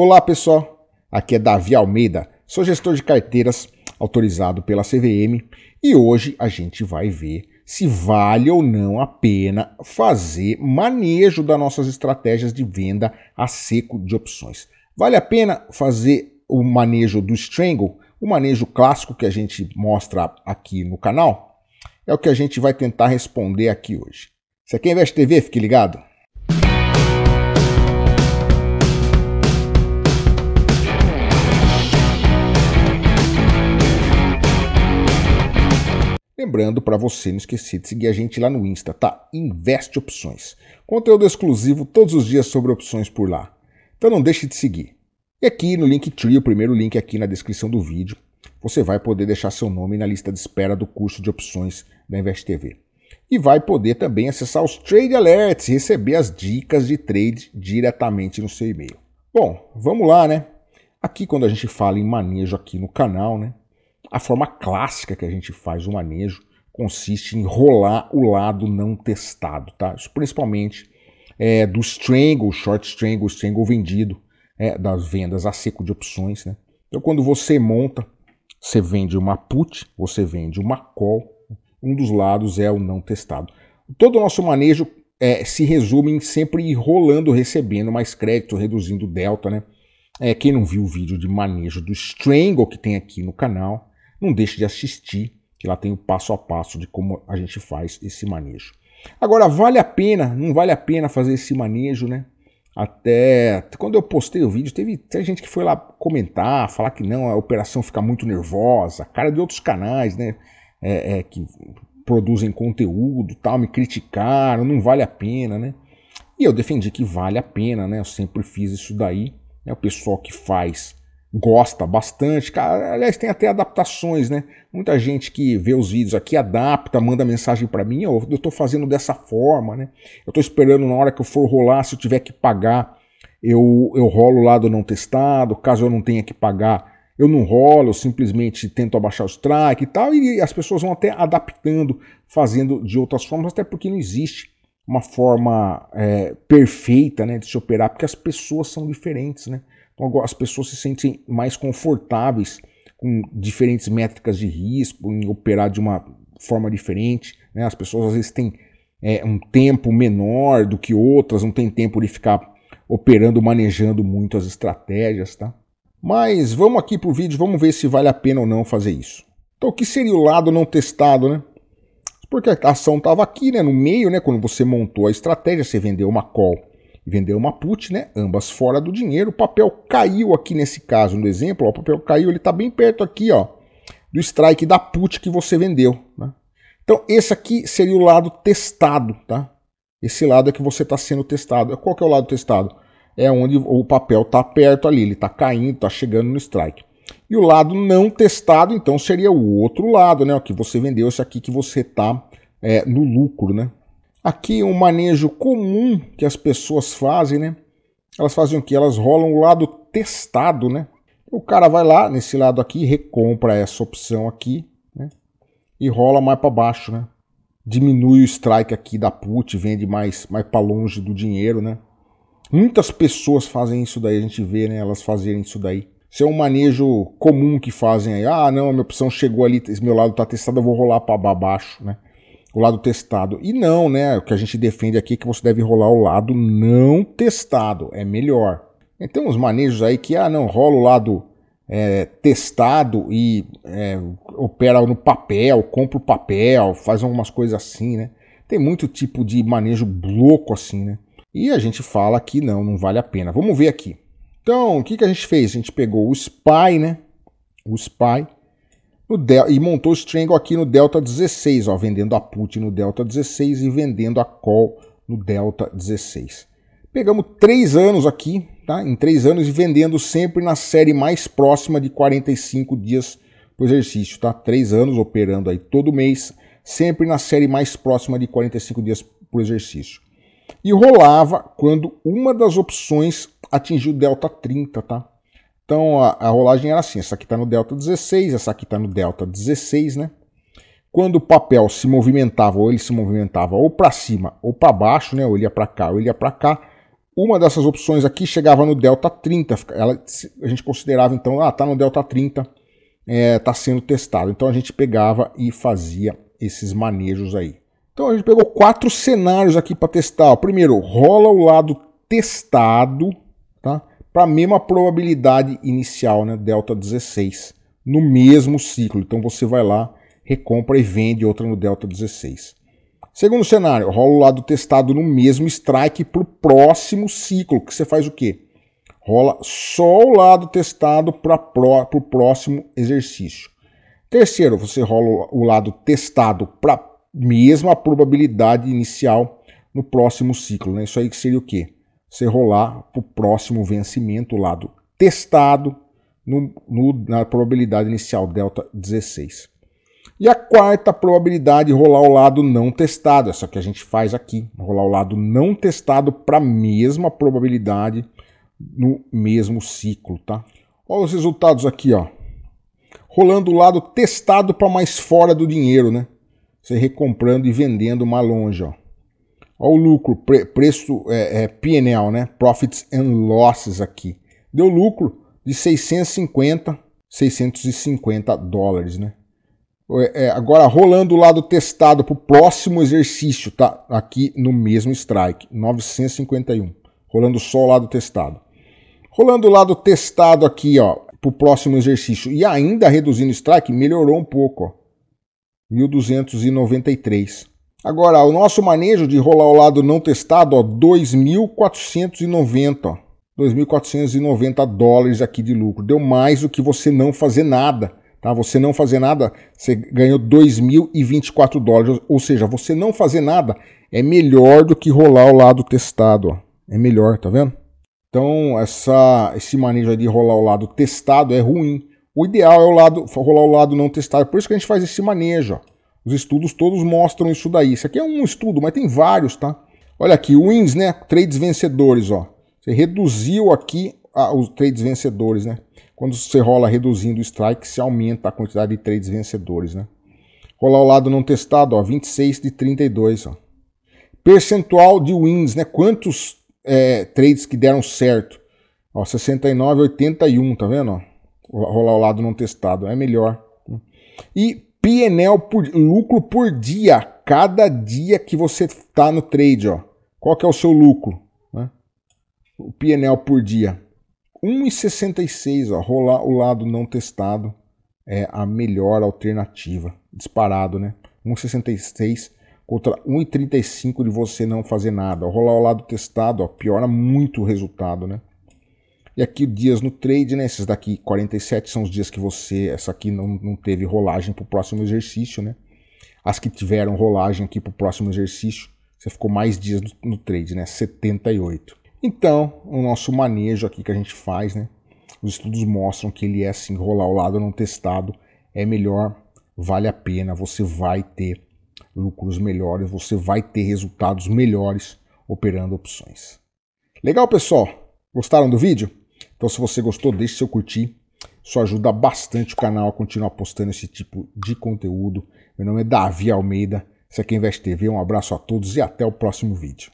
Olá pessoal, aqui é Davi Almeida, sou gestor de carteiras autorizado pela CVM e hoje a gente vai ver se vale ou não a pena fazer manejo das nossas estratégias de venda a seco de opções. Vale a pena fazer o manejo do Strangle, o manejo clássico que a gente mostra aqui no canal? É o que a gente vai tentar responder aqui hoje. Você aqui é Investe TV, fique ligado. Lembrando para você não esquecer de seguir a gente lá no Insta, tá? Investe Opções. Conteúdo exclusivo todos os dias sobre opções por lá. Então não deixe de seguir. E aqui no Linktree, o primeiro link aqui na descrição do vídeo, você vai poder deixar seu nome na lista de espera do curso de opções da Invest TV. E vai poder também acessar os Trade Alerts e receber as dicas de trade diretamente no seu e-mail. Bom, vamos lá, né? Aqui quando a gente fala em manejo aqui no canal, né? A forma clássica que a gente faz o manejo consiste em rolar o lado não testado, tá? Isso principalmente é, do strangle, short strangle, strangle vendido, é, das vendas a seco de opções, né? Então quando você monta, você vende uma put, você vende uma call, um dos lados é o não testado. Todo o nosso manejo é, se resume em sempre ir rolando, recebendo mais crédito, reduzindo delta, né? É, quem não viu o vídeo de manejo do Strangle que tem aqui no canal, não deixe de assistir, que lá tem o passo a passo de como a gente faz esse manejo. Agora, vale a pena, não vale a pena fazer esse manejo, né? Até quando eu postei o vídeo, teve, teve gente que foi lá comentar, falar que não, a operação fica muito nervosa, cara de outros canais, né? É, é, que produzem conteúdo tal, me criticaram, não vale a pena, né? E eu defendi que vale a pena, né? Eu sempre fiz isso daí. Né? O pessoal que faz gosta bastante. Aliás, tem até adaptações, né? Muita gente que vê os vídeos aqui adapta, manda mensagem para mim, oh, eu estou fazendo dessa forma, né? Eu estou esperando na hora que eu for rolar, se eu tiver que pagar, eu, eu rolo lá do não testado, caso eu não tenha que pagar, eu não rolo, eu simplesmente tento abaixar o strike e tal, e as pessoas vão até adaptando, fazendo de outras formas, até porque não existe uma forma é, perfeita né, de se operar, porque as pessoas são diferentes, né? Então as pessoas se sentem mais confortáveis com diferentes métricas de risco, em operar de uma forma diferente. Né? As pessoas às vezes têm é, um tempo menor do que outras, não tem tempo de ficar operando, manejando muito as estratégias. Tá? Mas vamos aqui para o vídeo, vamos ver se vale a pena ou não fazer isso. Então o que seria o lado não testado? Né? Porque a ação estava aqui né, no meio, né, quando você montou a estratégia, você vendeu uma call vendeu uma put, né? Ambas fora do dinheiro. O papel caiu aqui nesse caso, no exemplo, ó, o papel caiu, ele está bem perto aqui, ó, do strike da put que você vendeu, né? Então esse aqui seria o lado testado, tá? Esse lado é que você está sendo testado. Qual que é o lado testado? É onde o papel está perto ali, ele está caindo, está chegando no strike. E o lado não testado, então, seria o outro lado, né? O que você vendeu, esse aqui que você está é, no lucro, né? Aqui um manejo comum que as pessoas fazem, né? Elas fazem o que? Elas rolam o lado testado, né? O cara vai lá nesse lado aqui, recompra essa opção aqui, né? E rola mais para baixo, né? Diminui o strike aqui da put, vende mais, mais para longe do dinheiro, né? Muitas pessoas fazem isso daí, a gente vê, né? Elas fazerem isso daí. Isso é um manejo comum que fazem aí. Ah, não, a minha opção chegou ali, esse meu lado tá testado, eu vou rolar para baixo, né? O lado testado. E não, né? O que a gente defende aqui é que você deve rolar o lado não testado, é melhor. Então, os manejos aí que, ah, não, rola o lado é, testado e é, opera no papel, compra o papel, faz algumas coisas assim, né? Tem muito tipo de manejo louco assim, né? E a gente fala que não, não vale a pena. Vamos ver aqui. Então, o que, que a gente fez? A gente pegou o SPY, né? O SPY e montou o Strangle aqui no Delta 16, ó, vendendo a put no Delta 16 e vendendo a call no Delta 16. Pegamos três anos aqui, tá? em três anos e vendendo sempre na série mais próxima de 45 dias por exercício. Tá? Três anos operando aí todo mês, sempre na série mais próxima de 45 dias por exercício. E rolava quando uma das opções atingiu Delta 30, tá? Então a, a rolagem era assim: essa aqui está no delta 16, essa aqui está no delta 16, né? Quando o papel se movimentava, ou ele se movimentava ou para cima ou para baixo, né? Ou ele ia para cá ou ele ia para cá, uma dessas opções aqui chegava no delta 30, ela, a gente considerava então, ah, tá no delta 30, é, tá sendo testado. Então a gente pegava e fazia esses manejos aí. Então a gente pegou quatro cenários aqui para testar. primeiro, rola o lado testado? Para a mesma probabilidade inicial, né? Delta 16, no mesmo ciclo. Então você vai lá, recompra e vende outra no Delta 16. Segundo cenário, rola o lado testado no mesmo strike para o próximo ciclo, que você faz o quê? Rola só o lado testado para o próximo exercício. Terceiro, você rola o lado testado para mesma probabilidade inicial no próximo ciclo. Né? Isso aí seria o quê? Você rolar para o próximo vencimento, o lado testado no, no, na probabilidade inicial, delta 16. E a quarta probabilidade, rolar o lado não testado. Essa que a gente faz aqui. Rolar o lado não testado para a mesma probabilidade no mesmo ciclo, tá? Olha os resultados aqui, ó. Rolando o lado testado para mais fora do dinheiro, né? Você recomprando e vendendo mais longe. Ó. Olha o lucro, pre preço é, é, PNL, né? Profits and Losses aqui. Deu lucro de 650, 650 dólares, né? É, é, agora, rolando o lado testado para o próximo exercício, tá? Aqui no mesmo strike, 951. Rolando só o lado testado. Rolando o lado testado aqui, ó, para o próximo exercício e ainda reduzindo o strike, melhorou um pouco, ó. 1293. Agora, o nosso manejo de rolar ao lado não testado, ó, 2.490, 2.490 dólares aqui de lucro. Deu mais do que você não fazer nada, tá? Você não fazer nada, você ganhou 2.024 dólares, ou seja, você não fazer nada é melhor do que rolar ao lado testado, ó. É melhor, tá vendo? Então, essa, esse manejo de rolar ao lado testado é ruim. O ideal é o lado, rolar o lado não testado. Por isso que a gente faz esse manejo. Ó. Os estudos todos mostram isso daí. Isso aqui é um estudo, mas tem vários, tá? Olha aqui, wins, né? Trades vencedores, ó. Você reduziu aqui ah, os trades vencedores, né? Quando você rola reduzindo o strike, se aumenta a quantidade de trades vencedores, né? Rolar o lado não testado, ó, 26 de 32, ó. Percentual de wins, né? Quantos é, trades que deram certo? Ó, 69, 81, tá vendo, ó? rolar o lado não testado, é melhor. E PNL por lucro por dia, cada dia que você está no trade, ó. Qual que é o seu lucro? Né? O PNL por dia. 1,66, ó, rolar o lado não testado é a melhor alternativa, disparado, né? 1,66 contra 1,35 de você não fazer nada. Rolar o lado testado, ó, piora muito o resultado, né? E aqui dias no trade, né? Esses daqui, 47 são os dias que você, essa aqui não, não teve rolagem para o próximo exercício, né? As que tiveram rolagem aqui para o próximo exercício, você ficou mais dias no, no trade, né? 78. Então, o nosso manejo aqui que a gente faz, né? Os estudos mostram que ele é assim, rolar ao lado não testado, é melhor, vale a pena, você vai ter lucros melhores, você vai ter resultados melhores operando opções. Legal, pessoal? Gostaram do vídeo? Então, se você gostou, deixe seu curtir. Isso ajuda bastante o canal a continuar postando esse tipo de conteúdo. Meu nome é Davi Almeida. Isso aqui é Invest TV. Um abraço a todos e até o próximo vídeo.